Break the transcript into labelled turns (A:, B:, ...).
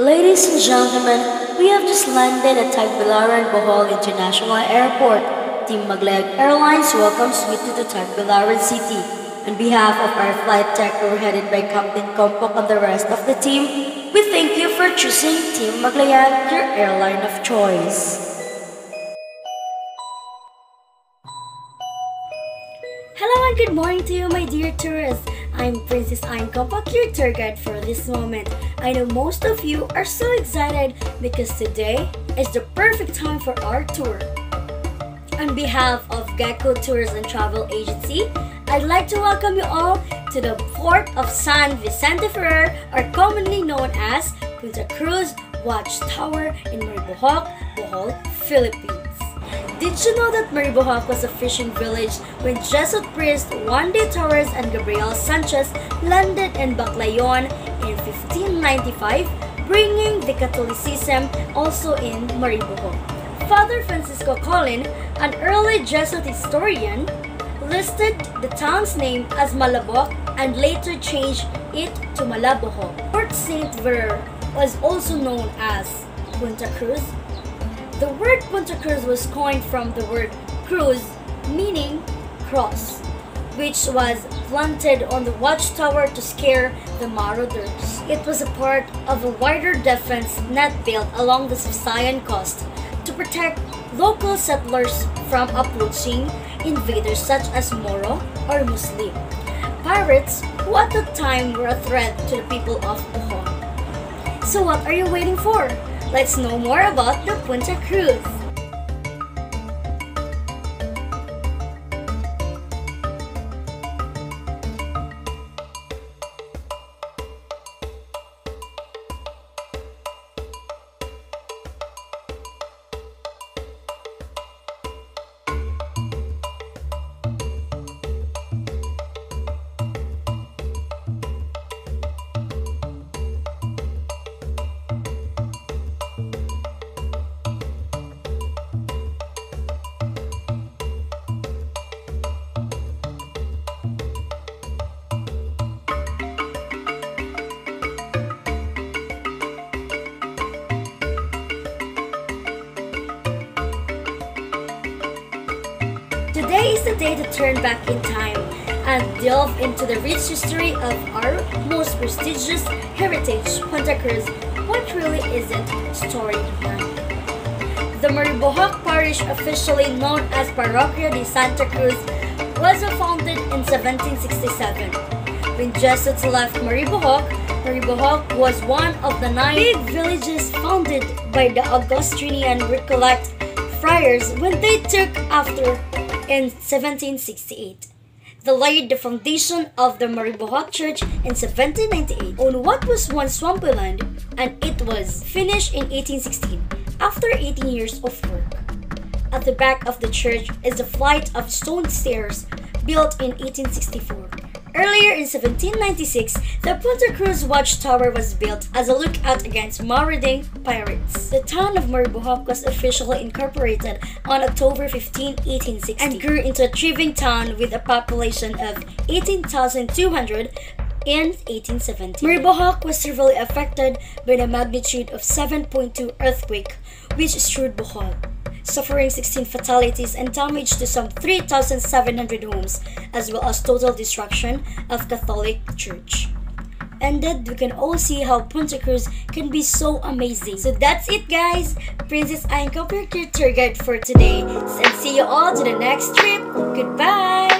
A: Ladies and gentlemen, we have just landed at Tagbilaran Bohol International Airport. Team Maglayag Airlines welcomes you to the Tagbilaran City. On behalf of our flight tech crew headed by Captain Compoc and the rest of the team, we thank you for choosing Team Maglayag, your airline of choice.
B: Hello and good morning to you, my dear tourists. I'm Princess Ian Compoc, your tour guide for this moment. I know most of you are so excited because today is the perfect time for our tour. On behalf of Gecko Tours and Travel Agency, I'd like to welcome you all to the port of San Vicente Ferrer, or commonly known as Punta Cruz Watchtower in Maribojoc, Bohol, Philippines. Did you know that Maribojoc was a fishing village when Jesuit priest Juan de Torres and Gabriel Sanchez landed in Baclayon in 1595, bringing the Catholicism also in Maribojoc? Father Francisco Colin, an early Jesuit historian, listed the town's name as Malabok and later changed it to Malabojoc. Port St. Ver was also known as Punta Cruz the word Punta Cruz was coined from the word cruz, meaning cross, which was planted on the watchtower to scare the marauders. It was a part of a wider defense net built along the Visayan coast to protect local settlers from approaching invaders such as Moro or Muslim. Pirates, who at the time were a threat to the people of Bohol. So what are you waiting for? Let's know more about the Punta Cruz. Is the day to turn back in time and delve into the rich history of our most prestigious heritage, Punta Cruz. What really is it? Story behind. The Maribojoc Parish, officially known as Parroquia de Santa Cruz, was founded in 1767. When Jesuits left Maribojoc, Maribojoc was one of the nine big villages founded by the Augustinian Recollect friars when they took after in 1768. They laid the foundation of the Maribojoc Church in 1798 on what was once swampy land and it was finished in 1816 after 18 years of work. At the back of the church is a flight of stone stairs built in 1864. Earlier in 1796, the Punta Cruz Watchtower was built as a lookout against marauding pirates. The town of Maribojoc was officially incorporated on October 15, 1860, and grew into a thriving town with a population of 18,200 in 1870. Maribojoc was severely affected by the magnitude of 7.2 earthquake, which struck Bohol suffering 16 fatalities and damage to some 3,700 homes, as well as total destruction of Catholic Church. And then we can all see how Punta Cruz can be so amazing. So that's it guys. Princess Ian Compoc your tour guide for today. And see you all to the next trip. Goodbye.